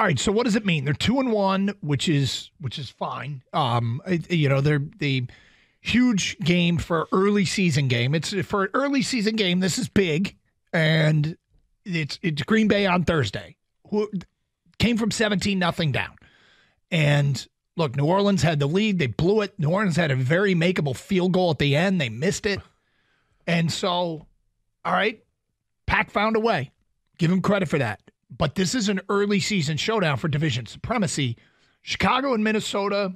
All right, so what does it mean? They're two and one, which is which is fine. Um, you know, they're the huge game for early season game. It's for an early season game. This is big, and it's it's Green Bay on Thursday. Who came from seventeen nothing down, and look, New Orleans had the lead. They blew it. New Orleans had a very makeable field goal at the end. They missed it, and so, all right, Pack found a way. Give him credit for that. But this is an early season showdown for division supremacy. Chicago and Minnesota,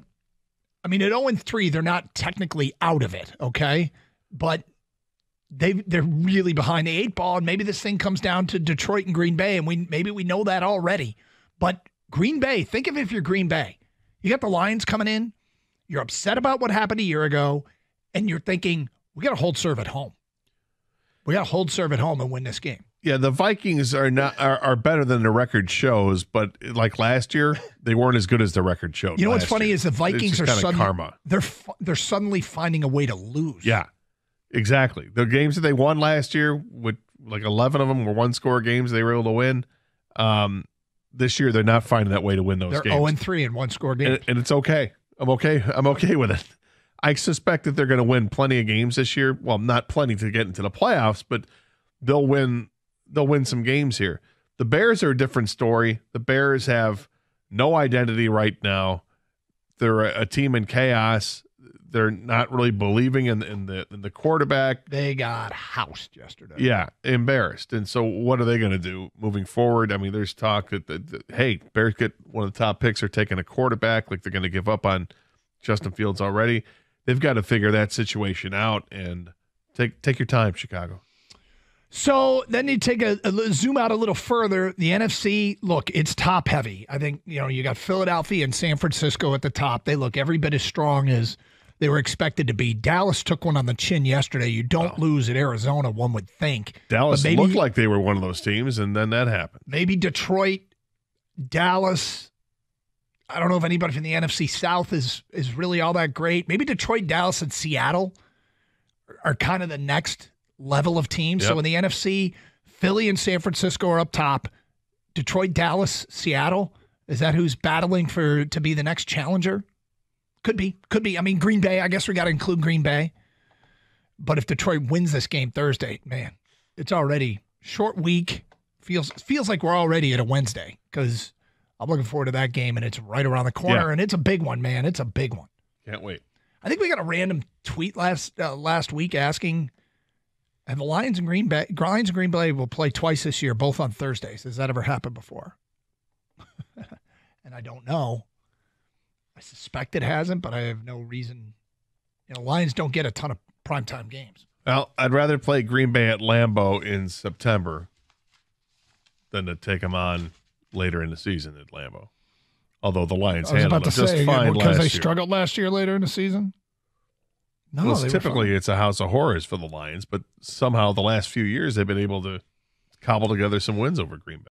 I mean, at 0 3, they're not technically out of it, okay? But they they're really behind the eight ball, and maybe this thing comes down to Detroit and Green Bay, and we maybe we know that already. But Green Bay, think of if you're Green Bay. You got the Lions coming in, you're upset about what happened a year ago, and you're thinking, we got to hold serve at home. We got to hold serve at home and win this game. Yeah, the Vikings are not are, are better than the record shows, but like last year, they weren't as good as the record showed. You know what's funny year. is the Vikings are suddenly karma. they're they're suddenly finding a way to lose. Yeah, exactly. The games that they won last year, with like eleven of them were one score games, they were able to win. Um, this year, they're not finding that way to win those they're games. zero and three in one score game. and, and it's okay. I'm okay. I'm okay with it. I suspect that they're going to win plenty of games this year. Well, not plenty to get into the playoffs, but they'll win. They'll win some games here. The Bears are a different story. The Bears have no identity right now. They're a, a team in chaos. They're not really believing in, in the in the quarterback. they got housed yesterday. Yeah, embarrassed. And so, what are they going to do moving forward? I mean, there's talk that, that, that, hey, Bears get one of the top picks are taking a quarterback, like they're going to give up on Justin Fields already. They've got to figure that situation out and take take your time, Chicago. So then you take a, a zoom out a little further. The NFC, look, it's top heavy. I think you know you got Philadelphia and San Francisco at the top. They look every bit as strong as they were expected to be. Dallas took one on the chin yesterday. You don't oh. lose at Arizona, one would think. Dallas But maybe- looked like they were one of those teams, and then that happened. maybe Detroit, Dallas. I don't know if anybody from the NFC South is is really all that great. Maybe Detroit, Dallas, and Seattle are- are kind of the next level of teams. So in the NFC, Philly and San Francisco are up top. Detroit, Dallas, Seattle. Is that who's battling for to be the next challenger? Could be, could be. I mean, Green Bay. I guess we got to include Green Bay. But if Detroit wins this game Thursday, man, it's already short week. Feels feels like we're already at a Wednesday because I'm looking forward to that game and it's right around the corner Yeah. and it's a big one, man. It's a big one. Can't wait. I think we got a random tweet last uh, last week asking, "Have the Lions and Green Bay Lions and Green Bay will play twice this year, both on Thursdays? Has that ever happened before?" and I don't know. I suspect it hasn't, but I have no reason. You know, Lions don't get a ton of primetime games. Well, I'd rather play Green Bay at Lambeau in September than to take them on later in the season at Lambeau. Although the Lions handled them just fine because they year. struggled last year later in the season. No, well, typically it's a house of horrors for the Lions, but somehow the last few years they've been able to cobble together some wins over Green Bay.